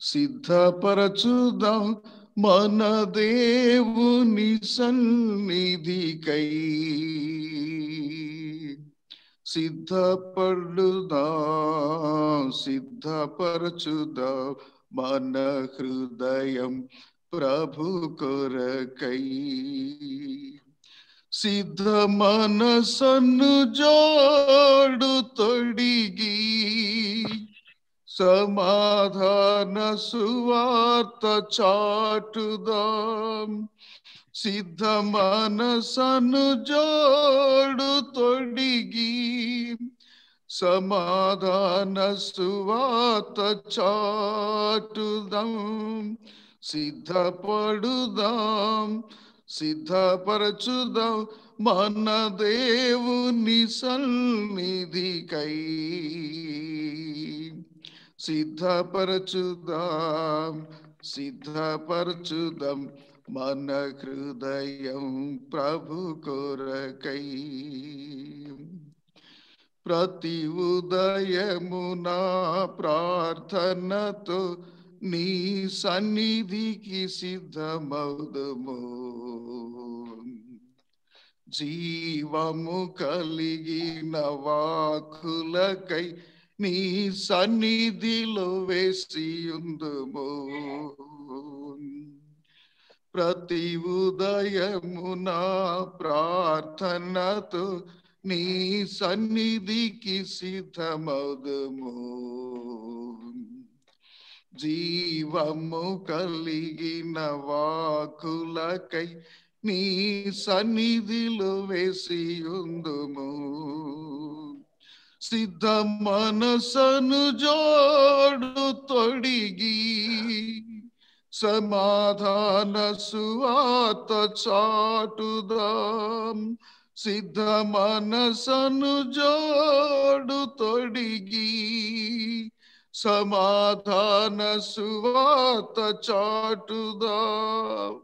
సిద్ధపరచుదాం మన దేవుని సన్నిధికై సిద్ధపడుదాం సిద్ధపరచుదాం మన హృదయం ప్రభు కొరకై సిద్ధ మనసను జోడు తొడిగి సమాధాన సువార్త చాటుదాం సిద్ధ మనసను జోడు తొడిగి సమాధాన సువార్త చాటుదాం సిద్ధపడుదాం సిద్ధపరచుదాం మన దేవుని సన్నిధికై సిద్ధపరచుదాం సిద్ధపరచుదాం మన హృదయం ప్రభు కొరకై. ప్రతి ఉదయమున ప్రార్థనతో నీ సన్నిధికి సిద్ధమౌదము జీవము కలిగిన వాకులకై నీ సన్నిధిలో వేసి ఉందుము ప్రతి ఉదయమున ప్రార్థనతో నీ సన్నిధికి సిద్ధమౌదము జీవము కలిగిన వాకులకై నీ సన్నిధిలో వేసి ఉందుము सिद्ध मन सन जोड़ तोड़ीगी। समाधान सुत चाटुदम सिद्ध मन सन जोड़ तोड़ीगी। समाधान सुत चाटुदम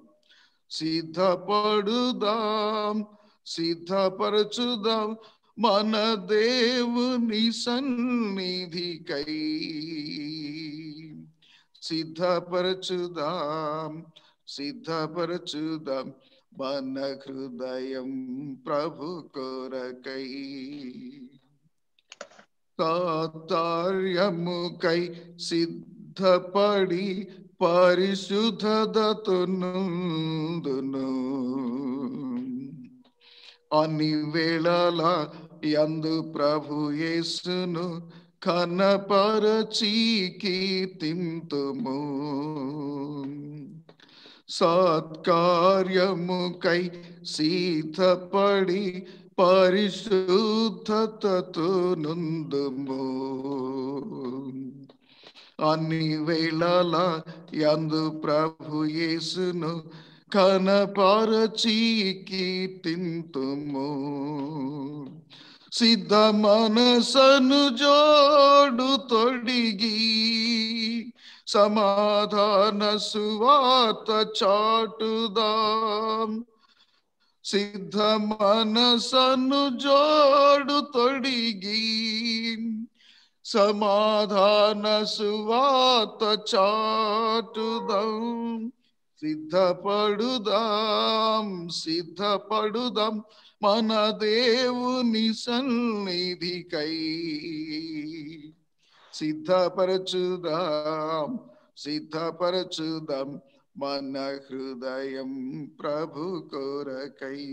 सिद्ध पड़ुदम सिद्ध परचुदम मन देव निसन्निधि कई। सिद्ध परचुदाम सिद्ध परचुदाम, मन हृदय प्रभु कर कई। तातार्यम कई सिद्ध पड़ी परिशुद्ध दतुनुंदनु अनिवेला యందు ప్రభు యేసును కనపరచి కీర్తింతుము సత్కార్యముకై సీతపడి పరిశుద్ధతతో నుందుము అన్ని వేళల యందు ప్రభు యేసును कनपरचीकीर्तिन्तमो सिद्धमनसनु जोडु तोडिगी समाधान सुवात चाटुदाम सिद्ध मनसनु जोडु तोडिगी समाधान सुवात चाटुदाम సిద్ధపడుదాం సిద్ధపడుదాం మన దేవుని సన్నిధికై. సిద్ధపరచుదాం సిద్ధపరచుదాం మన హృదయం ప్రభు కొరకై.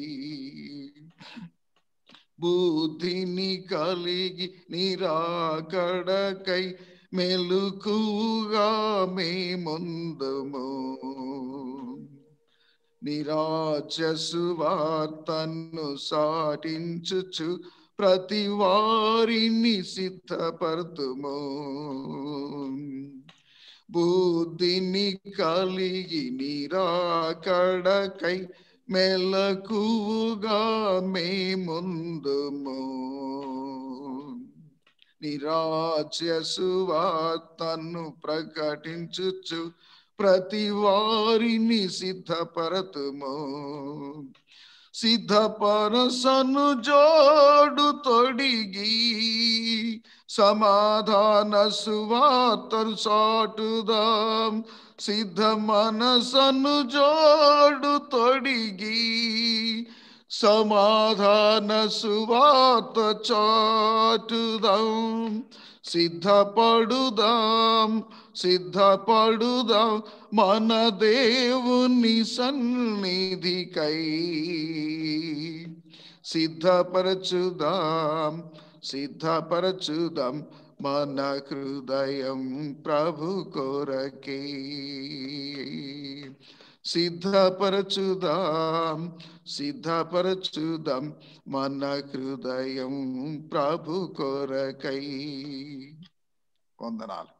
బుద్ధిని కలిగి నిరాకడకై మెలుకుగా మే ముందుము నిరాజసు వార్తను సాటించుచు ప్రతి వారిని సిద్ధపడుతుము బుద్ధిని కలిగి నిరాకడకై మెలకుగా మేముందుము. నిరాజసు వార్తను ప్రకటించుచు प्रतिवारिणी सिद्ध परत सिद्ध पर सनु जोड़ तोड़ीगी समाधान सुवातर साट दाम। सिद्ध मन सनु जोड़ तोड़ीगी समाधान सुवात चाट दाम। सिद्ध पड़ुदाम సిద్ధపడుదాం మన దేవుని సన్నిధికై సిద్ధపరచుదాం సిద్ధపరచుదాం మన హృదయం ప్రభు కొరకే సిద్ధపరచుదాం సిద్ధపరచుదాం మన హృదయం ప్రభు కొరకై వందనాలు